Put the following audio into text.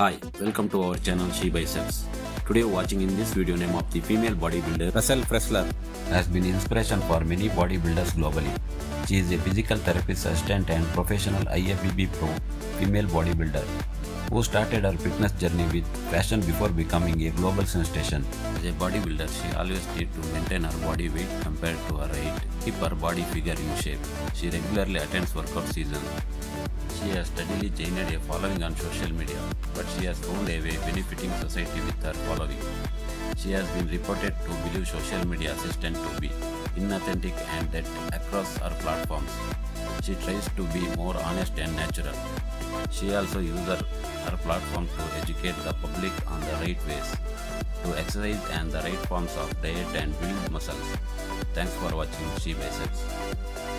Hi, welcome to our channel She Biceps. Today watching in this video name of the female bodybuilder Rachel Pressler has been inspiration for many bodybuilders globally. She is a physical therapist assistant and professional IFBB pro female bodybuilder who started her fitness journey with fashion before becoming a global sensation. As a bodybuilder, she always need to maintain her body weight compared to her height, keep her body figure in shape. She regularly attends workout season. She has steadily gained a following on social media, but she has found a way benefiting society with her following. She has been reported to believe social media assistant to be inauthentic and that across her platforms. She tries to be more honest and natural. She also uses her, her platform to educate the public on the right ways to exercise and the right forms of diet and build muscles. Thanks for watching She Biceps.